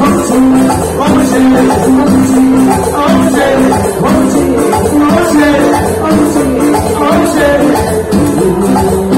Oh, shit.